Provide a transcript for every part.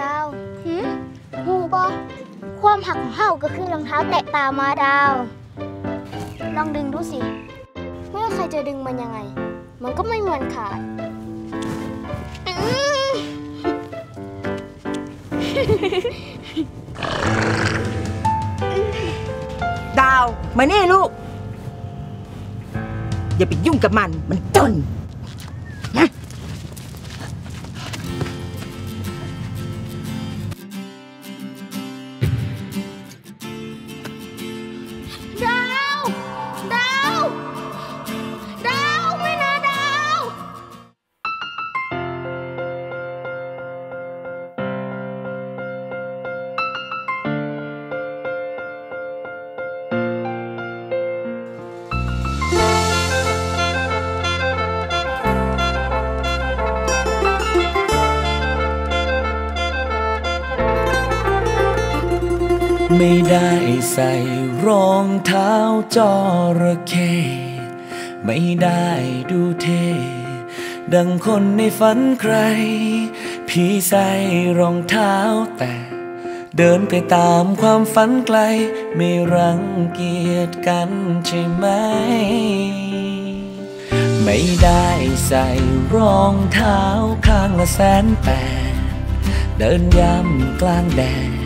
ดาวหืมหูบอความหักของเฮาก็คือรองเท้าแตะตามาดาว ลองดึงดูสิไม่ว่าใครจะดึงมันยังไง มันก็ไม่เหมือนขาดดาว มานี่ลูก อย่าไปยุ่งกับมัน มันจน ไม่ได้ใส่รองเท้าจระเข้ไม่ได้ดูเท่ดังคนในฝันใครพี่ใส่รองเท้าแต่ เดินไปตามความฝันไกล ไม่รังเกียจกันใช่ไหม ไม่ได้ใส่รองเท้าข้างละแสนแปดเดินย้ำกลางแดด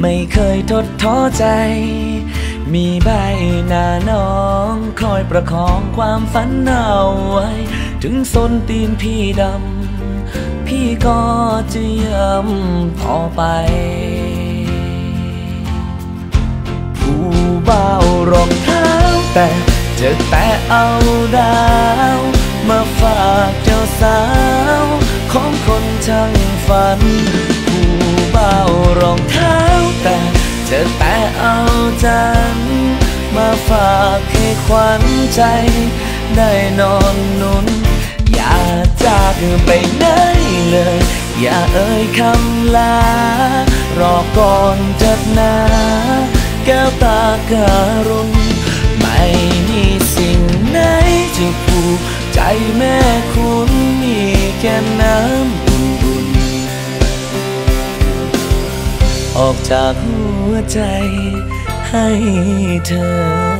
ไม่เคยทดท้อใจ มีใบหน้าน้องคอยประคองความฝันเอาไว้ ถึงส้นตีนพี่ดำ พี่ก็จะย้ำต่อไป ผู้เบารองเท้าแต่จะแตะเอาดาว มาฝากเจ้าสาว ของคนช่างฝัน ผู้เบารองเท้า จะแตะเอาจันมาฝากให้ขวัญใจ ได้นอนนุน อย่าจากไปไหนเลย อย่าเอ่ยคำลา รอก่อนจัดนาแก้วตาการุณไม่มีสิ่งไหนจะผูกใจแม่คุณมีแค่น้ำอุ่นๆออกจากหัว ใจให้เธอ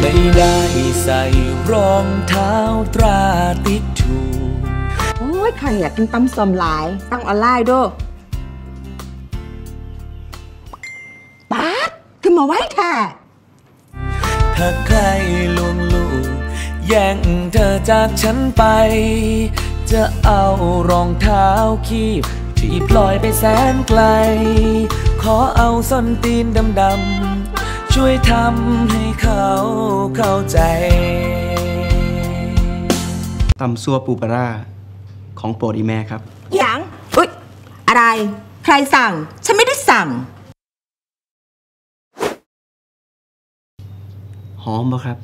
ไม่ได้ใส่รองเท้าตราติดชู ยใครอยากกินตำสมหลาย ตั้งออนไลน์ด้วยป๊าดขึ้นมาไว้แท้ถ้าใครลวงลูกแย่งเธอจากฉันไป จะเอารองเท้าคีบ ที่ปล่อยไปแสนไกล ขอเอาส้นตีนดำๆช่วยทำให้เขาเข้าใจตำซัวปูปลาร่า ของโปรดอีแม่ครับหยังอุ๊ย อะไร ใครสั่ง ฉันไม่ได้สั่ง หอมบ่ครับ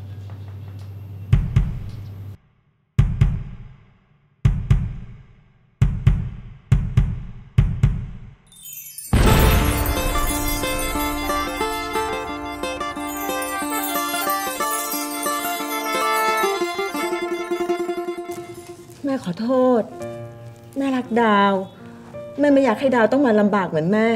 แม่ขอโทษ แม่รักดาว แม่ไม่อยากให้ดาวต้องมาลำบากเหมือนแม่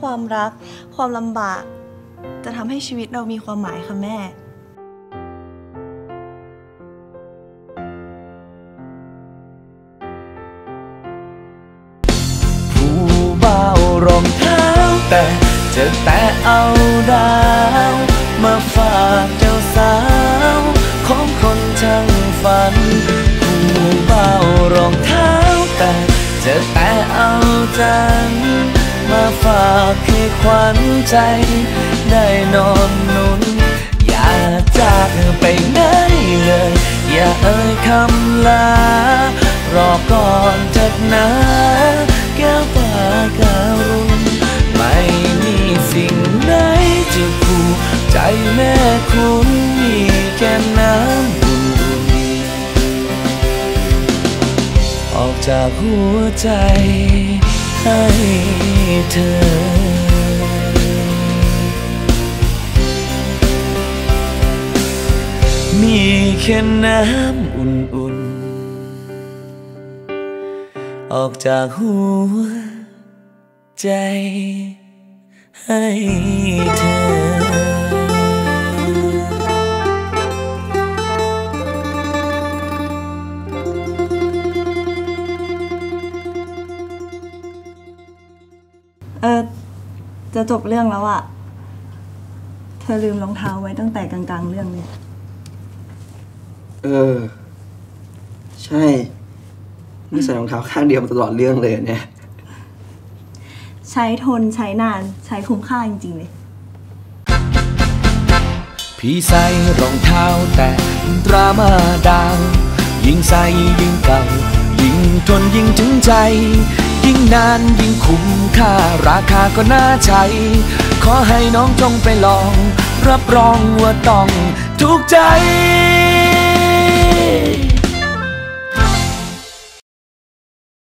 ความรัก ความลำบาก จะทำให้ชีวิตเรามีความหมายค่ะแม่ จะแตะเอาดาวมาฝากเจ้าสาว ของคนช่างฝันผู้เบารองเท้าแต่จะแตะเอาจันมาฝากให้ขวัญใจ ได้นอนนุนอย่าจากไปไหนเลย อย่าเอ่ยคำลารอก่อนจัดนะ สิ่งไหนจะผูกใจแม่คุณมีแค่น้ำอุ่นออกจากหัวใจให้เธอมีแค่น้ำอุ่นๆ ออกจากหัวใจ ให้เธอเออจะจบเรื่องแล้วอะเธอลืมรองเท้าไว้ตั้งแต่กลางๆ เรื่องเลย เออ ใช่ ไม่ใส่รองเท้าข้างเดียวมาตลอดเรื่องเลยเนี่ย ช้ทนใช้นานใช้คุ้มค่าจริงๆเลยพี่ใส่รองเท้าแต่ดราม่าดังยิ่งใส่ยิ่งเก่า ยิ่งทนยิ่งถึงใจ ยิ่งนานยิ่งคุ้มค่าราคาก็น่าใช้ ขอให้น้องจงไปลอง รับรองว่าต้องถูกใจ